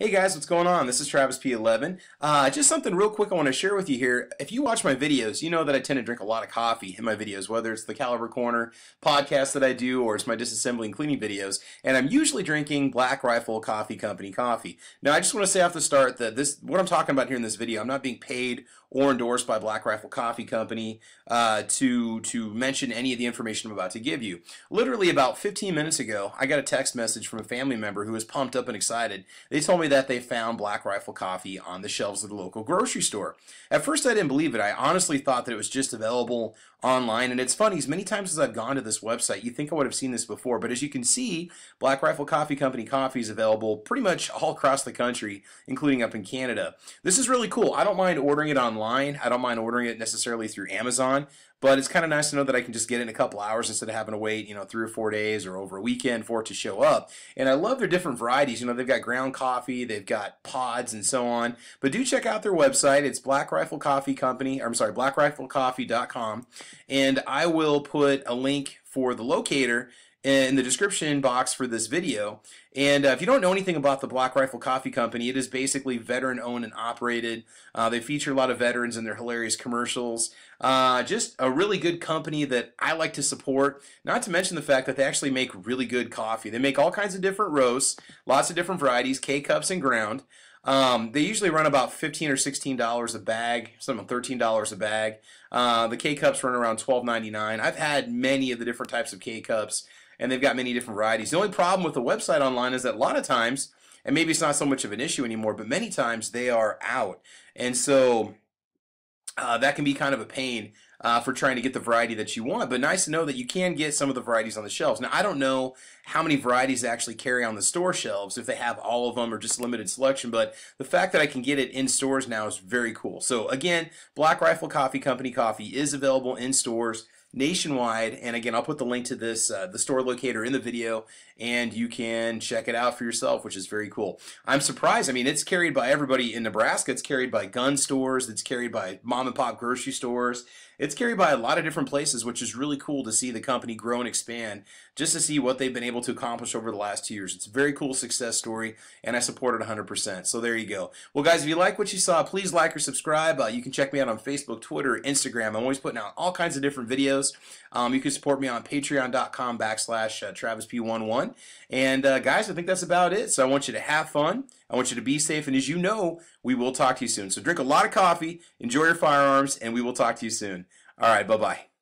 Hey guys, what's going on? This is Travis P11. Uh, just something real quick I want to share with you here. If you watch my videos, you know that I tend to drink a lot of coffee in my videos, whether it's the Caliber Corner podcast that I do or it's my disassembly and cleaning videos. And I'm usually drinking Black Rifle Coffee Company coffee. Now, I just want to say off the start that this, what I'm talking about here in this video, I'm not being paid or endorsed by Black Rifle Coffee Company uh, to to mention any of the information I'm about to give you. Literally about 15 minutes ago, I got a text message from a family member who was pumped up and excited. They told me that they found Black Rifle Coffee on the shelves of the local grocery store. At first, I didn't believe it. I honestly thought that it was just available online. And it's funny, as many times as I've gone to this website, you think I would have seen this before. But as you can see, Black Rifle Coffee Company coffee is available pretty much all across the country, including up in Canada. This is really cool. I don't mind ordering it online. I don't mind ordering it necessarily through Amazon, but it's kind of nice to know that I can just get it in a couple hours instead of having to wait, you know, three or four days or over a weekend for it to show up. And I love their different varieties. You know, they've got ground coffee, they've got pods and so on. But do check out their website. It's Black Rifle Coffee Company. I'm sorry, blackriflecoffee.com. And I will put a link for the locator in the description box for this video. And uh, if you don't know anything about the Black Rifle Coffee Company, it is basically veteran owned and operated. Uh, they feature a lot of veterans in their hilarious commercials. Uh, just a really good company that I like to support. Not to mention the fact that they actually make really good coffee. They make all kinds of different roasts, lots of different varieties, K cups and ground. Um, they usually run about fifteen or sixteen dollars a bag, some thirteen dollars a bag. Uh, the K cups run around twelve ninety nine. I've had many of the different types of K cups and they've got many different varieties. The only problem with the website online is that a lot of times, and maybe it's not so much of an issue anymore, but many times they are out. And so uh, that can be kind of a pain uh, for trying to get the variety that you want. But nice to know that you can get some of the varieties on the shelves. Now, I don't know how many varieties they actually carry on the store shelves, if they have all of them or just limited selection, but the fact that I can get it in stores now is very cool. So again, Black Rifle Coffee Company coffee is available in stores nationwide. And again, I'll put the link to this, uh, the store locator in the video, and you can check it out for yourself, which is very cool. I'm surprised. I mean, it's carried by everybody in Nebraska. It's carried by gun stores. It's carried by mom and pop grocery stores. It's carried by a lot of different places, which is really cool to see the company grow and expand just to see what they've been able to accomplish over the last two years. It's a very cool success story, and I support it 100%. So there you go. Well, guys, if you like what you saw, please like or subscribe. Uh, you can check me out on Facebook, Twitter, Instagram. I'm always putting out all kinds of different videos. Um, you can support me on patreon.com backslash uh, TravisP11. And uh, guys, I think that's about it. So I want you to have fun. I want you to be safe. And as you know, we will talk to you soon. So drink a lot of coffee, enjoy your firearms, and we will talk to you soon. All right, bye bye.